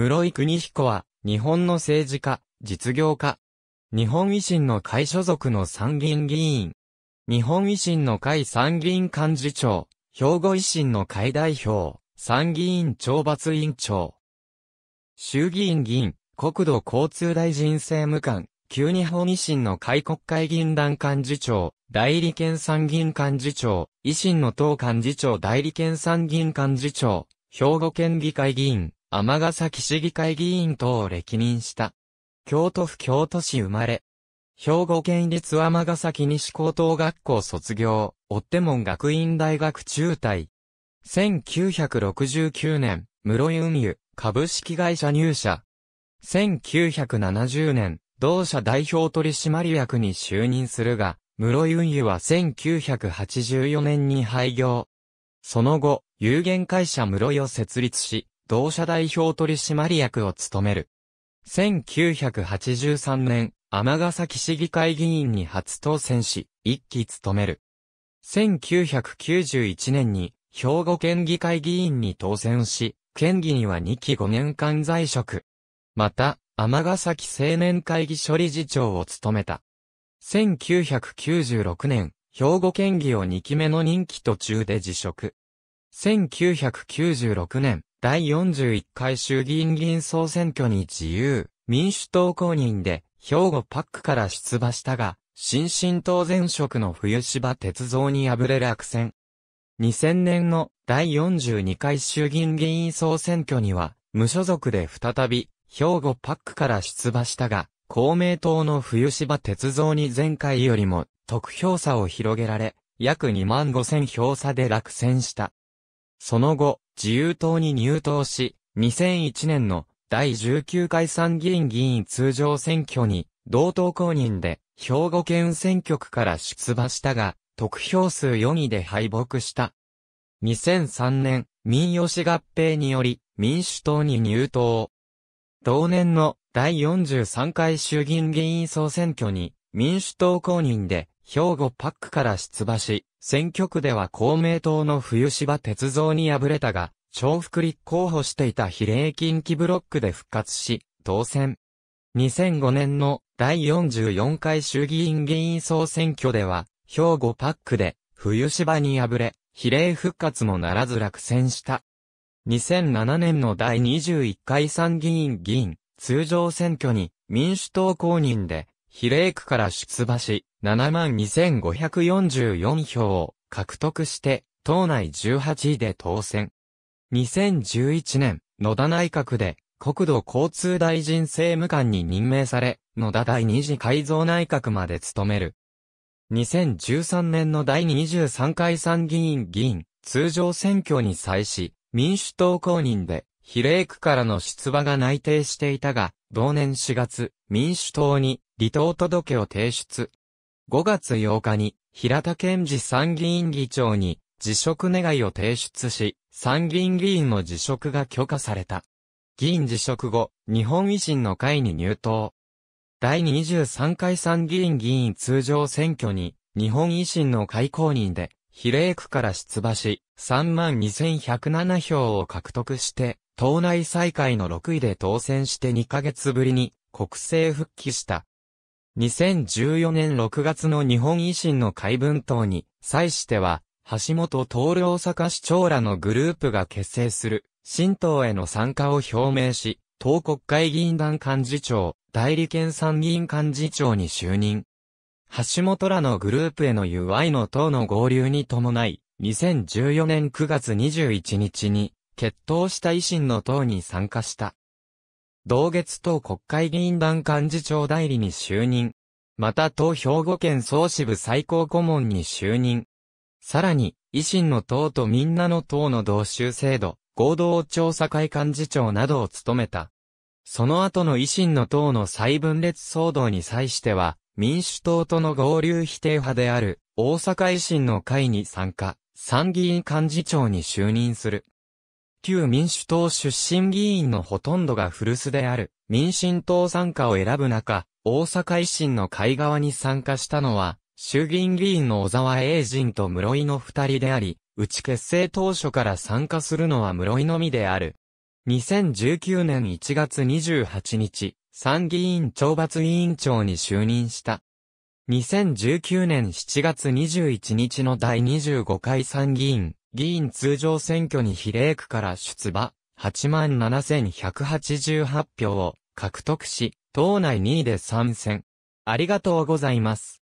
室井邦彦は、日本の政治家、実業家。日本維新の会所属の参議院議員。日本維新の会参議院幹事長、兵庫維新の会代表、参議院懲罰委員長。衆議院議員、国土交通大臣政務官、旧日本維新の会国会議員団幹事長、代理県参議院幹事長、維新の党幹事長。代理県参議院幹事長、兵庫県議会議員、尼崎市議会議員等を歴任した。京都府京都市生まれ。兵庫県立尼崎西高等学校卒業、追手門学院大学中退。1969年、室井運輸、株式会社入社。1970年、同社代表取締役に就任するが、室井運輸は1984年に廃業。その後、有限会社室井を設立し、同社代表取締役を務める。1983年、尼崎市議会議員に初当選し、一期務める。1991年に、兵庫県議会議員に当選し、県議には2期5年間在職。また、尼崎青年会議処理事長を務めた。1996年、兵庫県議を2期目の任期途中で辞職。1996年、第41回衆議院議員総選挙に自由、民主党公認で、兵庫パックから出馬したが、新進党前職の冬芝鉄道に敗れ落選。2000年の第42回衆議院議員総選挙には、無所属で再び、兵庫パックから出馬したが、公明党の冬芝鉄道に前回よりも得票差を広げられ、約2万5千票差で落選した。その後、自由党に入党し、2001年の第19回参議院議員通常選挙に、同党公認で、兵庫県選挙区から出馬したが、得票数4位で敗北した。2003年、民吉合併により、民主党に入党。同年の第43回衆議院議員総選挙に、民主党公認で、兵庫パックから出馬し、選挙区では公明党の冬芝鉄道に敗れたが、重複立候補していた比例近畿ブロックで復活し、当選。2005年の第44回衆議院議員総選挙では、兵庫パックで冬芝に敗れ、比例復活もならず落選した。2007年の第21回参議院議員通常選挙に民主党公認で比例区から出馬し、72,544票を獲得して、党内18位で当選。2011年、野田内閣で、国土交通大臣政務官に任命され、野田第二次改造内閣まで務める。2013年の第23回参議院議員、通常選挙に際し、民主党公認で、比例区からの出馬が内定していたが、同年4月、民主党に離党届を提出。5月8日に、平田健二参議院議長に辞職願いを提出し、参議院議員の辞職が許可された。議員辞職後、日本維新の会に入党。第23回参議院議員通常選挙に、日本維新の会公認で、比例区から出馬し、32,107票を獲得して、党内再開の6位で当選して2ヶ月ぶりに国政復帰した。2014年6月の日本維新の会分党に際しては、橋本徹大阪市長らのグループが結成する新党への参加を表明し、党国会議員団幹事長、代理県参議院幹事長に就任。橋本らのグループへの UI の党の合流に伴い、2014年9月21日に、決闘した維新の党に参加した。同月党国会議員団幹事長代理に就任。また党兵庫県総支部最高顧問に就任。さらに、維新の党とみんなの党の同州制度、合同調査会幹事長などを務めた。その後の維新の党の再分裂騒動に際しては、民主党との合流否定派である、大阪維新の会に参加、参議院幹事長に就任する。旧民主党出身議員のほとんどが古巣である民進党参加を選ぶ中、大阪維新の会側に参加したのは、衆議院議員の小沢栄人と室井の二人であり、内結成当初から参加するのは室井のみである。2019年1月28日、参議院懲罰委員長に就任した。2019年7月21日の第25回参議院議員通常選挙に比例区から出馬87,188票を獲得し、党内2位で参戦。ありがとうございます。